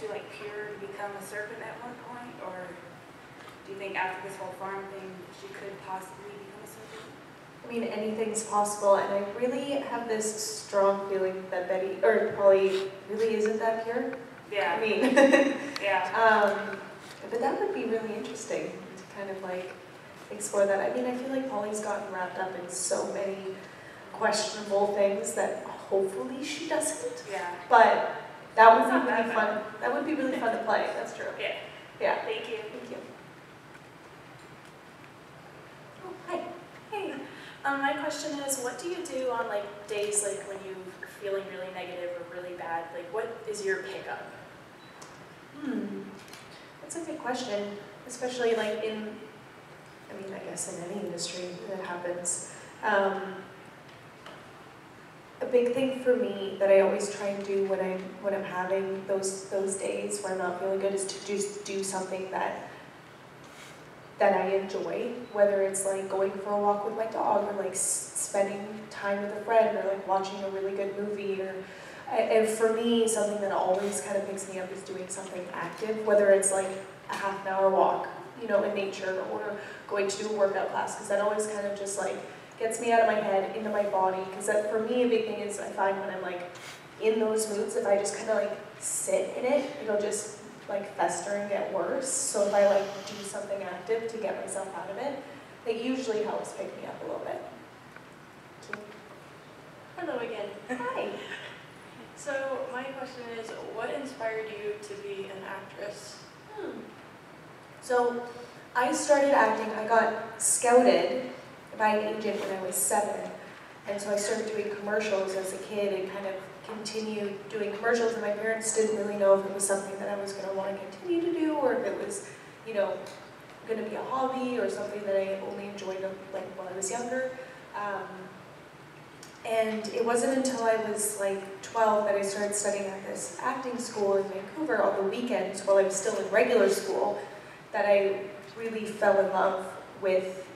to like pure to become a serpent at one point, or do you think after this whole farm thing, she could possibly become a serpent? I mean, anything's possible, and I really have this strong feeling that Betty, or Polly, really isn't that pure. Yeah. I mean, yeah, um, but that would be really interesting to kind of like explore that. I mean, I feel like Polly's gotten wrapped up in so many questionable things that hopefully she doesn't. yeah, But that would be really fun. That would be really fun to play. That's true. yeah. Yeah. Thank you. Thank you. Oh, hi. Hey. Um, my question is, what do you do on like days like when you're feeling really negative or really bad? Like, what is your pickup? Hmm, that's a good question, especially like in, I mean, I guess in any industry that happens. Um, big thing for me that I always try and do when I'm when I'm having those those days where I'm not feeling good is to just do something that that I enjoy, whether it's like going for a walk with my dog or like spending time with a friend or like watching a really good movie or and for me, something that always kind of picks me up is doing something active, whether it's like a half an hour walk, you know, in nature, or going to do a workout class, because that always kind of just like gets me out of my head, into my body. Because that for me, a big thing is I find when I'm like in those moods, if I just kind of like sit in it, it'll just like fester and get worse. So if I like do something active to get myself out of it, it usually helps pick me up a little bit. Hello again. Hi. So my question is, what inspired you to be an actress? Hmm. So I started acting, I got scouted by an agent when I was seven. And so I started doing commercials as a kid and kind of continued doing commercials. And my parents didn't really know if it was something that I was going to want to continue to do or if it was, you know, going to be a hobby or something that I only enjoyed like when I was younger. Um, and it wasn't until I was like 12 that I started studying at this acting school in Vancouver on the weekends while I was still in regular school that I really fell in love with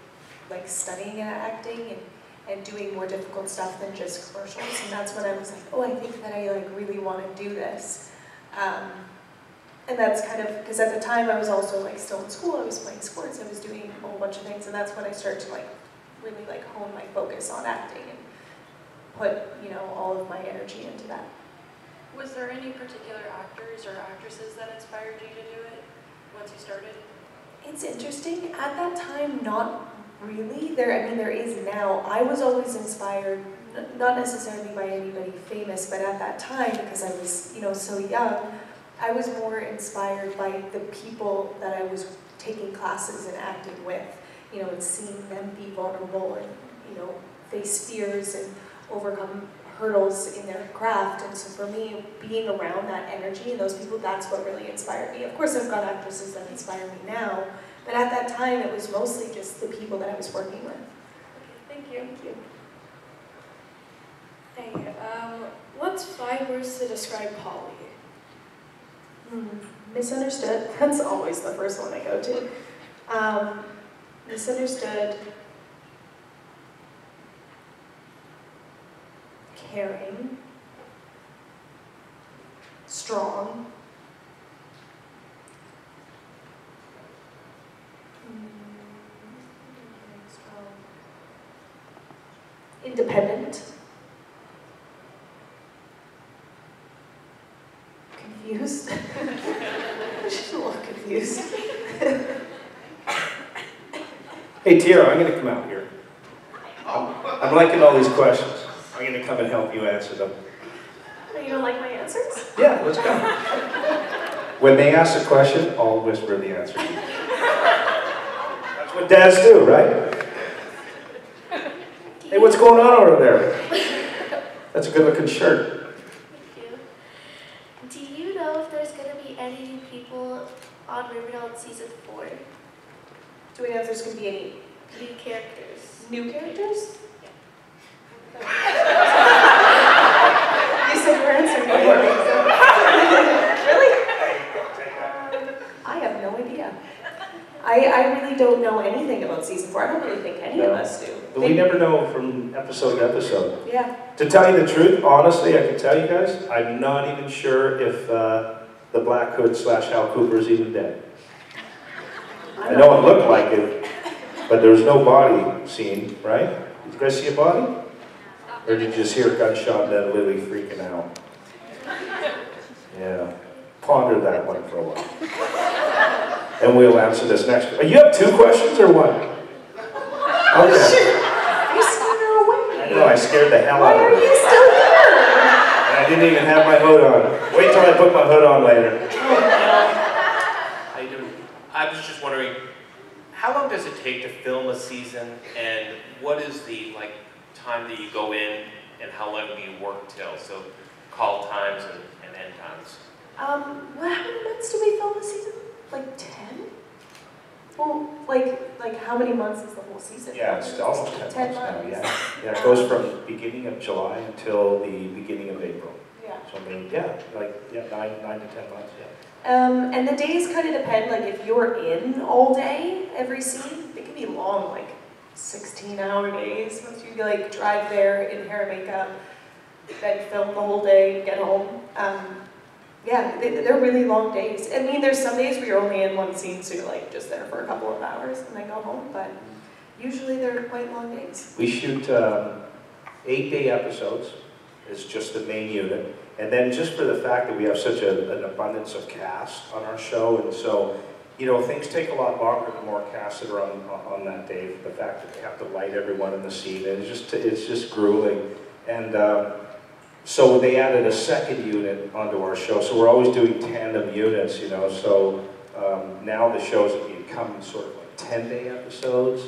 like studying and acting and, and doing more difficult stuff than just commercials. And that's when I was like, oh, I think that I like really want to do this. Um, and that's kind of, because at the time I was also like still in school, I was playing sports, I was doing a whole bunch of things, and that's when I started to like really like hone my focus on acting and put, you know, all of my energy into that. Was there any particular actors or actresses that inspired you to do it once you started? It's interesting. At that time, not really. There, I mean, there is now. I was always inspired, not necessarily by anybody famous, but at that time, because I was, you know, so young, I was more inspired by the people that I was taking classes and acting with. You know, and seeing them be vulnerable and, you know, face fears and overcome hurdles in their craft. And so for me, being around that energy and those people, that's what really inspired me. Of course, I've got actresses that inspire me now, but at that time, it was mostly just the people that I was working with. Okay, thank you. Thank you. Hey, um, what's five words to describe Polly? Hmm, Misunderstood. That's always the first one I go to. Um, misunderstood. Caring. Strong. Hmm, strong. Independent. Confused. She's a little confused. Hey, Tiera, I'm gonna come out here. I'm I'm liking all these questions. I'm gonna come and help you answer them. Oh, You don't like my answers? Yeah, let's go. When they ask a question, I'll whisper the answer. That's what dads do, right? Hey, what's going on over there? That's a good looking shirt. Thank you. Do you know if there's going to be any new people on Riverdale in season four? Do we know if there's going to be any New characters? new characters? you said you were answering me. really? I have no idea. I, I really don't know anything about season four. I don't really think any of us do. But we never know from episode to episode. Yeah. To tell you the truth, honestly, I can tell you guys, I'm not even sure if uh, the Black Hood slash Hal Cooper is even dead. I know it looked like it, but there was no body seen, right? Did you guys see a body? Or did you just hear a gunshot and then Lili freaking out? Yeah, ponder that one for a while. And we'll answer this next. Are you have two questions or one? Oh, okay. You scared her away. I know, I scared the hell Why out of her. Are you still here? And I didn't even have my hood on. Wait till I put my hood on later. How you doing? I was just wondering, how long does it take to film a season, and what is the like time that you go in, and how long do you work till? So, call times and, and end times. Um, well, how many months do we film the season? Like ten? Well, like, like how many months is the whole season? Yeah, it's almost 10 months Ten now, yeah. Yeah, it goes from beginning of July until the beginning of April. Yeah. So, I mean, yeah, like, yeah, nine, nine to 10 months, yeah. Um, and the days kind of depend, like if you're in all day, every scene, it can be long, like 16 hour days. Once you like drive there in hair and makeup, then film the whole day, get home. Um, yeah, they, they're really long days. I mean, there's some days where you're only in one scene, so you're like just there for a couple of hours and then go home, but usually they're quite long days. We shoot um, eight-day episodes, is just the main unit. And then just for the fact that we have such a, an abundance of cast on our show, and so, you know, things take a lot longer the more cast that are on, on that day. The fact that they have to light everyone in the scene, and it's just, it's just grueling. And um, so they added a second unit onto our show, so we're always doing tandem units, you know, so um, now the shows become sort of like 10-day episodes.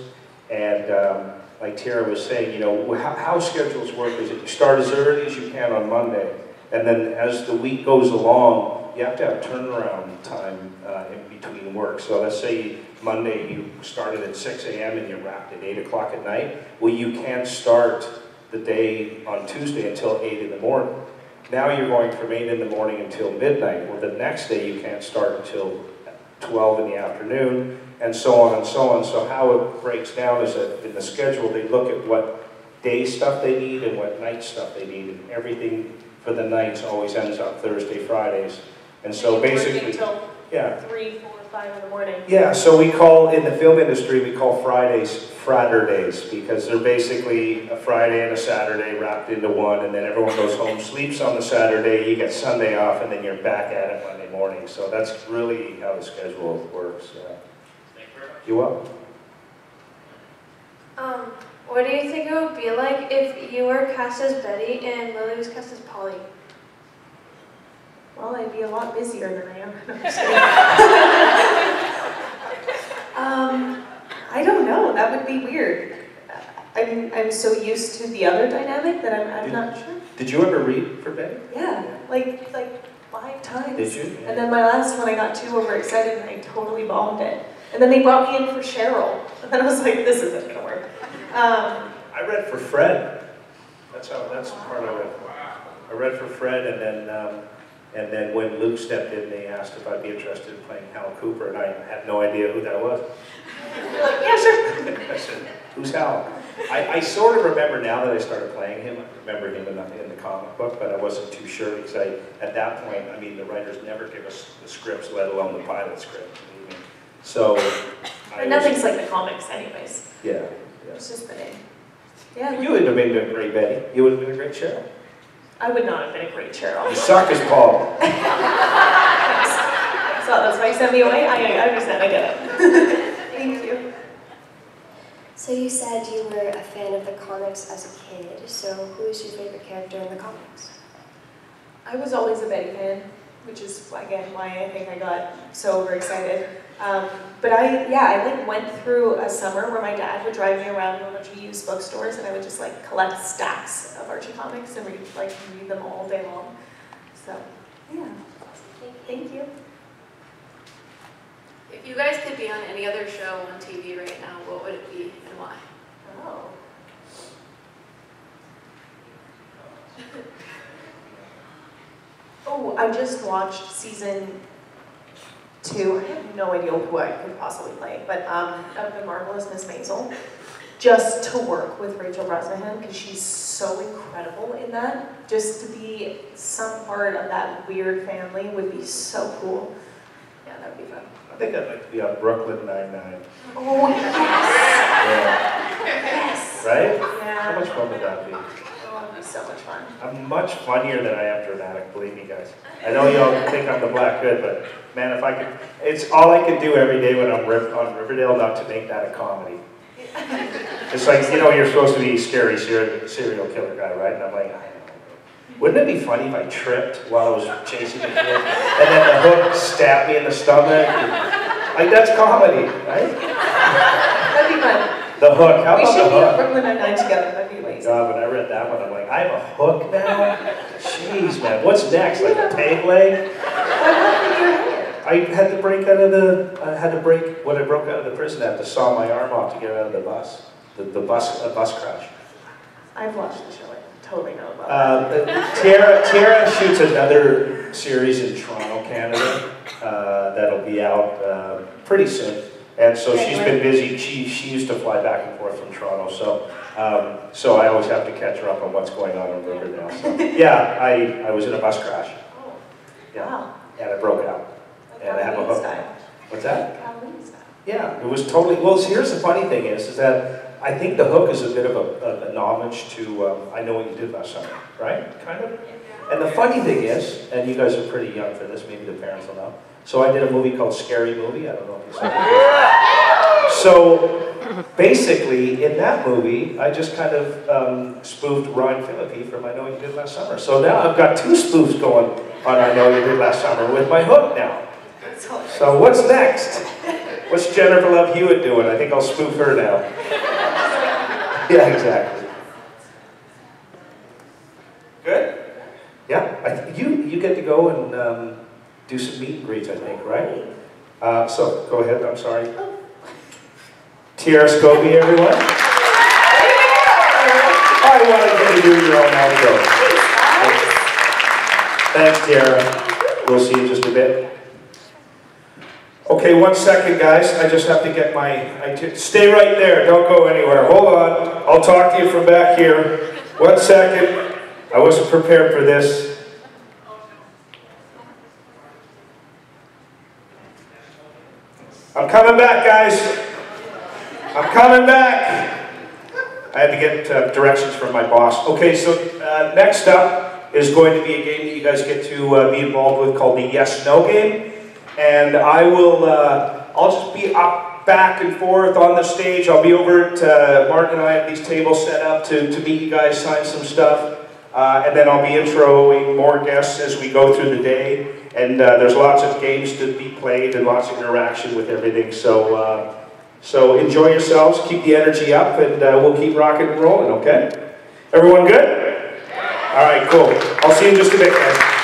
And um, like Tiera was saying, you know, how, how schedules work is that you start as early as you can on Monday, and then as the week goes along, you have to have turnaround time uh, in between work. So let's say Monday you started at 6 a.m. and you wrapped at 8 o'clock at night. Well, you can't start the day on Tuesday until 8 in the morning. Now you're going from 8 in the morning until midnight. Well, the next day you can't start until 12 in the afternoon, and so on and so on. So how it breaks down is that in the schedule, they look at what day stuff they need and what night stuff they need, and everything for the nights always ends up Thursday, Fridays. And so basically, Until yeah, three, four, five in the morning. yeah, so we call, in the film industry, we call Fridays Fraturdays, because they're basically a Friday and a Saturday wrapped into one, and then everyone goes home, sleeps on the Saturday, you get Sunday off, and then you're back at it Monday morning. So that's really how the schedule works, yeah. Thank you very much. You welcome. Um, what do you think it would be like if you were cast as Betty and Lili was cast as Polly? Well, I'd be a lot busier than I am. No, I'm just kidding. um, I don't know. That would be weird. I'm, I'm so used to the other dynamic that I'm, I'm not sure. Did you ever read for Betty? Yeah, like like five times. Did you? And then my last one, I got too overexcited and I totally bombed it. And then they brought me in for Cheryl, and then I was like, this isn't gonna work. Um, I read for Fred. That's how, that's the part I read. I read for Fred, and then, um, and then when Luke stepped in, they asked if I'd be interested in playing Hal Cooper, and I had no idea who that was. Yeah, sure. Who's Hal? I, I sort of remember now that I started playing him, I remember him in the, in the comic book, but I wasn't too sure, because I, at that point, I mean, the writers never give us the scripts, let alone the pilot script. So, I And was- nothing's like the comics, anyways. Yeah, yeah. It's just been. Yeah, You would have been a great Betty. You would have been a great Cheryl. I would not have been a great Cheryl. You suck as Paul. So that's why you sent me away? I, I understand, I get it. So you said you were a fan of the comics as a kid, so who is your favorite character in the comics? I was always a Betty fan, which is again why I think I got so overexcited. Um, but I, yeah, I like went through a summer where my dad would drive me around to a bunch of used bookstores, and I would just like collect stacks of Archie comics and read like read them all day long. So, yeah. Thank you. If you guys could be on any other show on TV right now, what would it be and why? Oh. Oh, I just watched season two. I have no idea who I could possibly play, but um, of The Marvelous Miss Maisel. just to work with Rachel Brosnahan because she's so incredible in that. Just to be some part of that weird family would be so cool. Yeah, that would be fun. I think I'd like to be on Brooklyn Nine-Nine. Oh, yes. Yeah. Yes. Right? How much fun would that be? Oh, it'd be so much fun. I'm much funnier than I am dramatic, believe me, guys. I know y'all think I'm the black hood, but man, if I could, it's all I can do every day when I'm on Riverdale not to make that a comedy. It's like, you know, you're supposed to be scary serial serial killer guy, right? And I'm like, I don't know. Wouldn't it be funny if I tripped while I was chasing the kid? And then the hook stabbed me in the stomach? Like, that's comedy, right? That'd be fun. The hook, how We about should the be on hook? Brooklyn Nine-Nine together. That'd be amazing. God, when I read that one, I'm like, I have a hook now? Jeez, man, what's next? Like a peg leg? What happened to your hair? I had to break out of the, I had to break, when I broke out of the prison, I had to saw my arm off to get out of the bus. The, the bus, a bus crash. I've watched the show. I totally know about that. Um, Tiera, Tiera shoots another series in Toronto, Canada, uh, that'll be out, uh, pretty soon. And so she's been busy, she, she used to fly back and forth from Toronto, so, um, so I always have to catch her up on what's going on in Riverdale, so. Yeah, I, I was in a bus crash, Oh, yeah, wow. and I broke out. Like And I have a Halloween hook. style. What's that? Halloween style. Yeah, it was totally, well, here's the funny thing is, is that I think the hook is a bit of a, a- an homage to, um, I Know What You Did Last Summer, right? Kind of? And the funny thing is, and you guys are pretty young for this, maybe the parents will know. So I did a movie called Scary Movie, I don't know if you saw it. So basically, in that movie, I just kind of um, spoofed Ryan Phillippe from I Know What You Did Last Summer. So now I've got two spoofs going on I Know What You Did Last Summer with my hook now. So what's next? What's Jennifer Love Hewitt doing? I think I'll spoof her now. Yeah, exactly. Good? Yeah, I, th- you, you get to go and um, do some meet and greets, I think, right? Uh, so, go ahead, I'm sorry. Tiera Skovbye, everyone. I wanted you to do your own outro. Thanks, Tiara. We'll see you in just a bit. Okay, one second, guys. I just have to get my. I t- stay right there. Don't go anywhere. Hold on. I'll talk to you from back here. One second. I wasn't prepared for this. I'm coming back, guys. I'm coming back. I had to get uh, directions from my boss. Okay, so uh, next up is going to be a game that you guys get to uh, be involved with called the Yes No game. And I will, uh, I'll just be up, back and forth on the stage. I'll be over at, uh, Mark and I have these tables set up to, to meet you guys, sign some stuff. Uh, and then I'll be introing more guests as we go through the day. And uh, there's lots of games to be played and lots of interaction with everything. So, uh, so enjoy yourselves, keep the energy up, and uh, we'll keep rocking and rolling, okay? Everyone good? All right, cool. I'll see you in just a bit, guys.